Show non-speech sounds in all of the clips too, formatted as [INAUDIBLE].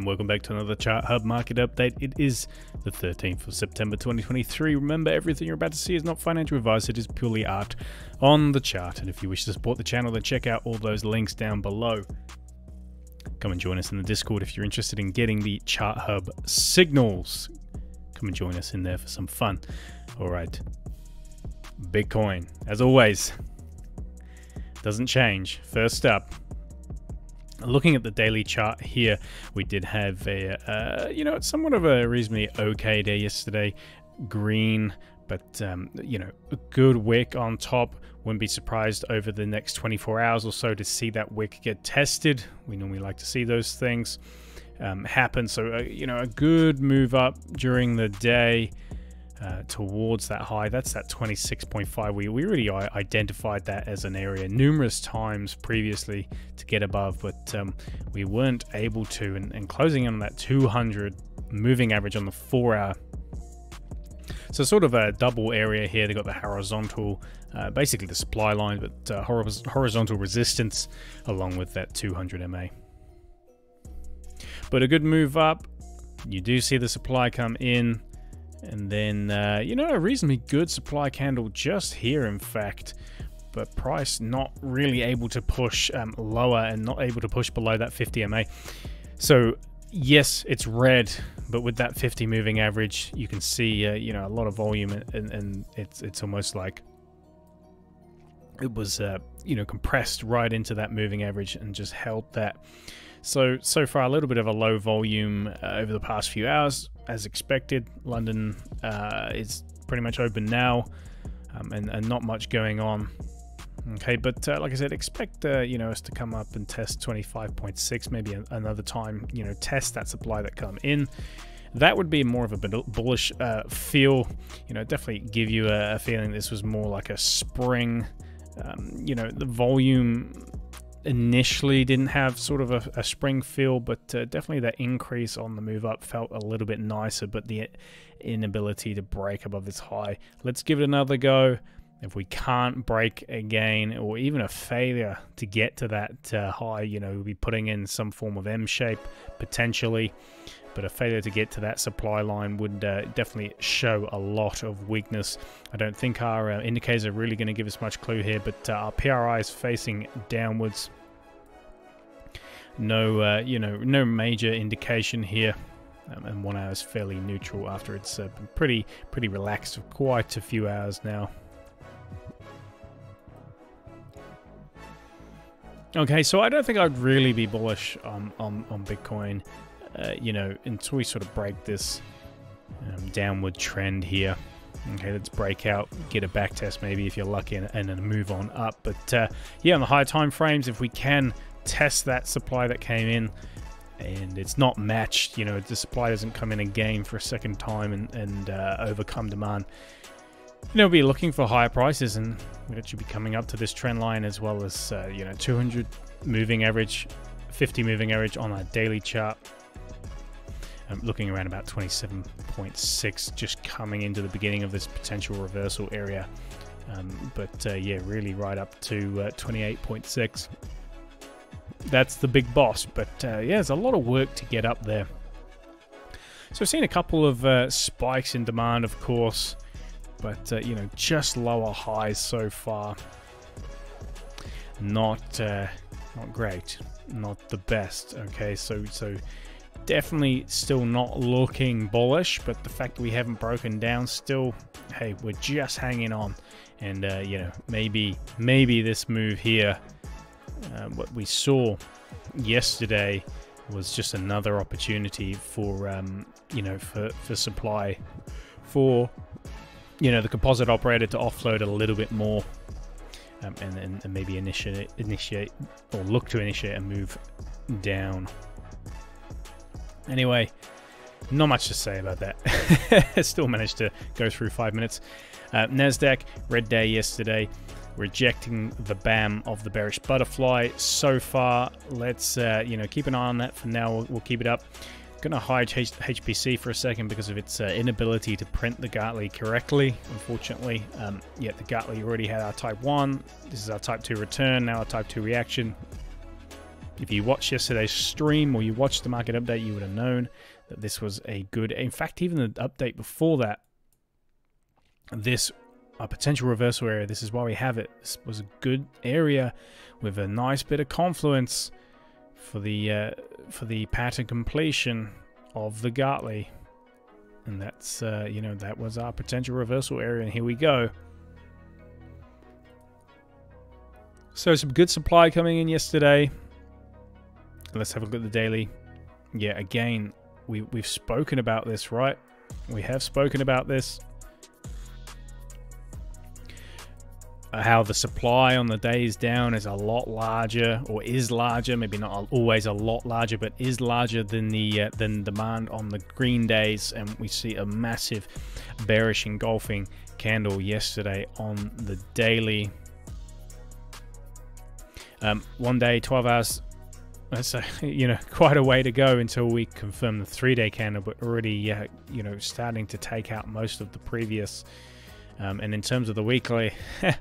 And welcome back to another Chart Hub market update. It is the 13th of September 2023. Remember, everything you're about to see is not financial advice, it is purely art on the chart. And if you wish to support the channel, then check out all those links down below. Come and join us in the Discord if you're interested in getting the Chart Hub signals. Come and join us in there for some fun. All right. Bitcoin, as always, doesn't change. First up, Looking at the daily chart here, we did have a, uh, you know, somewhat of a reasonably okay day yesterday. Green, but, um, you know, a good wick on top. Wouldn't be surprised over the next 24 hours or so to see that wick get tested. We normally like to see those things um, happen. So, uh, you know, a good move up during the day uh, towards that high. That's that 26.5. We, we really identified that as an area numerous times previously to get above, but um, we weren't able to. And, and closing in on that 200 moving average on the four hour. So, sort of a double area here. They've got the horizontal, uh, basically the supply line, but uh, horizontal resistance along with that 200 MA. But a good move up. You do see the supply come in and then, uh, you know, a reasonably good supply candle just here, in fact. But price not really able to push um, lower and not able to push below that 50 MA. So, yes, it's red, but with that 50 moving average, you can see, uh, you know, a lot of volume, and, and it's it's almost like it was, uh, you know, compressed right into that moving average and just held that. So, so far, a little bit of a low volume uh, over the past few hours, as expected. London uh, is pretty much open now, um, and, and, not much going on. Okay, but uh, like I said, expect uh, you know us to come up and test 25.6, maybe another time. You know, test that supply that come in. That would be more of a bullish uh, feel. You know, definitely give you a, a feeling this was more like a spring. Um, you know, the volume initially didn't have sort of a, a spring feel, but uh, definitely that increase on the move up felt a little bit nicer, but the inability to break above this high. Let's give it another go. If we can't break again, or even a failure to get to that uh, high, you know, we'll be putting in some form of M shape potentially. But a failure to get to that supply line would uh, definitely show a lot of weakness. I don't think our uh, indicators are really going to give us much clue here, but uh, our PRI is facing downwards. No, uh, you know, no major indication here. Um, and one hour is fairly neutral after it's uh, been pretty, pretty relaxed for quite a few hours now. Okay, so I don't think I'd really be bullish on, on, on Bitcoin, uh, you know, until we sort of break this um, downward trend here. Okay, let's break out, get a back test maybe if you're lucky, and, and then move on up. But uh, yeah, on the higher time frames, if we can test that supply that came in, and it's not matched, you know, the supply doesn't come in again for a second time and, and uh, overcome demand, you know, we'll be looking for higher prices, and we should be coming up to this trend line as well as uh, you know 200 moving average, 50 moving average on our daily chart. Looking around about 27.6, just coming into the beginning of this potential reversal area. Um, but uh, yeah, really right up to uh, 28.6. That's the big boss. But uh, yeah, there's a lot of work to get up there. So we've seen a couple of uh, spikes in demand, of course but uh, you know, just lower highs so far. Not uh, not great, not the best. Okay, so so definitely still not looking bullish, but the fact that we haven't broken down, still, hey, we're just hanging on, and uh, you know, maybe maybe this move here, uh, what we saw yesterday was just another opportunity for um, you know for for supply for you know the composite operator to offload a little bit more um, and then maybe initiate initiate or look to initiate a move down anyway not much to say about that [LAUGHS] still managed to go through five minutes uh, nasdaq red day yesterday rejecting the bam of the bearish butterfly so far let's uh, you know keep an eye on that for now we'll, we'll keep it up going to hide H HPC for a second because of its uh, inability to print the Gartley correctly, unfortunately. Um, yeah, the Gartley already had our Type 1. This is our Type 2 return, now our Type 2 reaction. If you watched yesterday's stream or you watched the market update, you would have known that this was a good. In fact, even the update before that, this a potential reversal area. This is why we have it. This was a good area with a nice bit of confluence for the uh, for the pattern completion of the Gartley. And that's, uh, you know, that was our potential reversal area. And here we go. So some good supply coming in yesterday. Let's have a look at the daily. Yeah, again, we, we've spoken about this, right? We have spoken about this. how the supply on the days down is a lot larger or is larger maybe not always a lot larger but is larger than the uh, than demand on the green days and we see a massive bearish engulfing candle yesterday on the daily um, one day 12 hours that's a, you know quite a way to go until we confirm the three day candle but already uh, you know starting to take out most of the previous um, and in terms of the weekly [LAUGHS]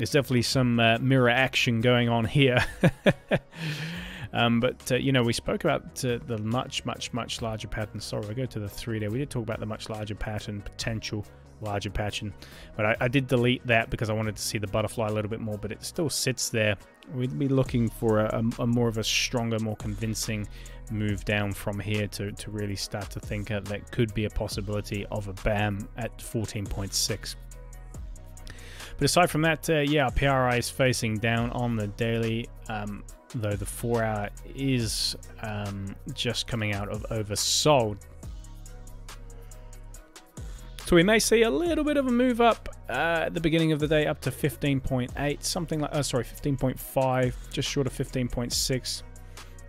there's definitely some uh, mirror action going on here. [LAUGHS] um, but, uh, you know, we spoke about uh, the much, much, much larger pattern. Sorry, I go to the three day. We did talk about the much larger pattern, potential larger pattern. But I, I, did delete that because I wanted to see the butterfly a little bit more, but it still sits there. We'd be looking for a, a, a more of a stronger, more convincing move down from here to, to really start to think that could be a possibility of a BAM at 14.6. But aside from that, uh, yeah, PRI is facing down on the daily, um, though the four hour is um, just coming out of oversold. So we may see a little bit of a move up uh, at the beginning of the day up to 15.8, something like, oh, sorry, 15.5, just short of 15.6.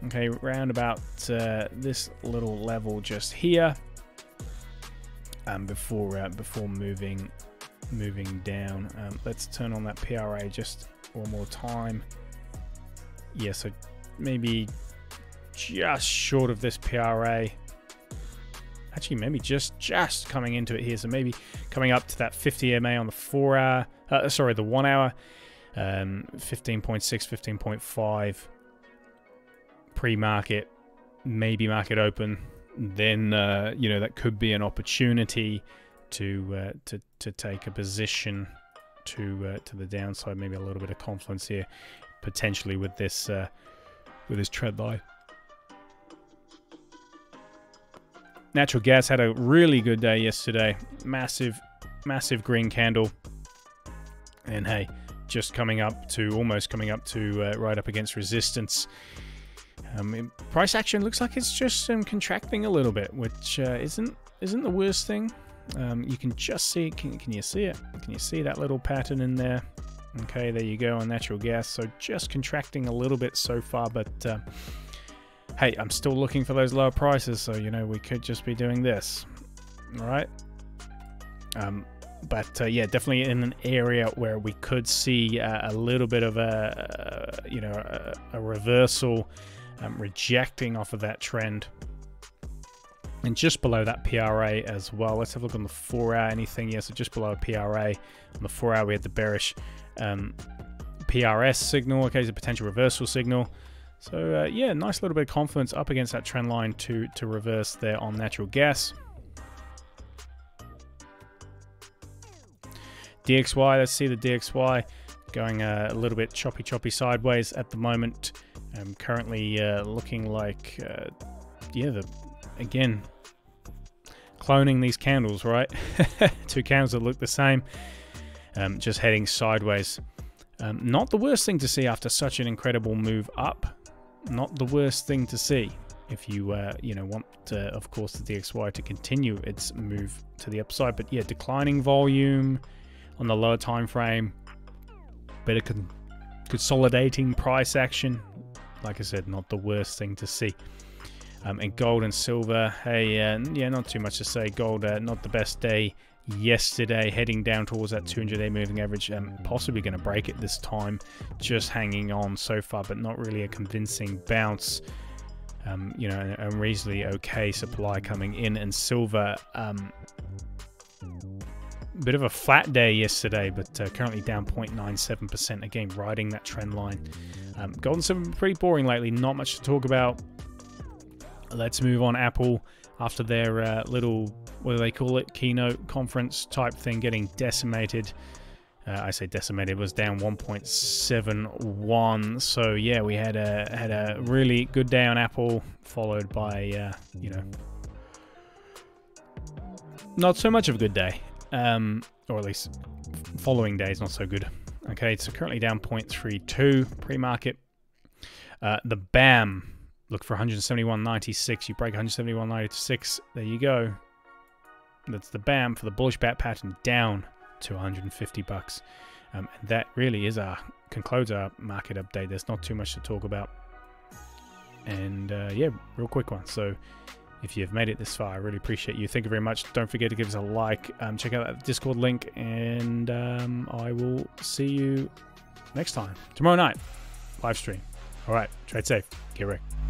Okay, round about uh, this little level just here, um, before uh, before moving moving down. Um, let's turn on that PRA just one more time. Yeah, so maybe just short of this PRA. Actually, maybe just just coming into it here. So maybe coming up to that 50 MA on the four hour. Uh, sorry, the one hour. Um, 15.6, 15.5 pre-market, maybe market open. Then uh, you know that could be an opportunity to uh, to to take a position to uh, to the downside. Maybe a little bit of confluence here, potentially with this uh, with this trend line. Natural gas had a really good day yesterday. Massive, massive green candle. And hey, just coming up to almost coming up to uh, right up against resistance. Um, price action looks like it's just um, contracting a little bit, which uh, isn't isn't the worst thing. Um, you can just see, can, can you see it? Can you see that little pattern in there? Okay, there you go on natural gas. So just contracting a little bit so far, but uh, hey, I'm still looking for those lower prices. So, you know, we could just be doing this. All right. Um, but uh, yeah, definitely in an area where we could see uh, a little bit of a, uh, you know, a, a reversal, um, rejecting off of that trend. And just below that PRA as well. Let's have a look on the 4 hour anything. Yeah, so just below a PRA. On the 4 hour, we had the bearish um, PRS signal. Okay, it's a potential reversal signal. So uh, yeah, nice little bit of confidence up against that trend line to, to reverse there on natural gas. DXY, let's see the DXY going uh, a little bit choppy choppy sideways at the moment. Um, currently uh, looking like, uh, yeah, the again, cloning these candles, right? [LAUGHS] Two candles that look the same, um, just heading sideways. Um, not the worst thing to see after such an incredible move up. Not the worst thing to see if you uh, you know want, to, of course, the DXY to continue its move to the upside. But yeah, declining volume on the lower time frame, better con consolidating price action. Like I said, not the worst thing to see. Um, and gold and silver, hey, uh, yeah, not too much to say. Gold, uh, not the best day yesterday, heading down towards that 200-day moving average, and possibly going to break it this time. Just hanging on so far, but not really a convincing bounce. Um, you know, a reasonably okay supply coming in, and silver, um, bit of a flat day yesterday, but uh, currently down 0.97%. Again, riding that trend line Um, and silver pretty boring lately. Not much to talk about. Let's move on. Apple after their uh, little what do they call it keynote conference type thing getting decimated. Uh, I say decimated was down 1.71. So yeah, we had a had a really good day on Apple, followed by uh, you know not so much of a good day, um, or at least following day is not so good. Okay, so currently down 0.32 pre-market. Uh, the BAM look for 171.96. You break 171.96. There you go. That's the BAM for the bullish bat pattern down to 150 bucks. Um, and that really is our concludes our market update. There's not too much to talk about. And uh, yeah, real quick one. So if you've made it this far, I really appreciate you. Thank you very much. Don't forget to give us a like. Um, check out that Discord link, and um, I will see you next time tomorrow night live stream. All right, trade safe. Get wrecked.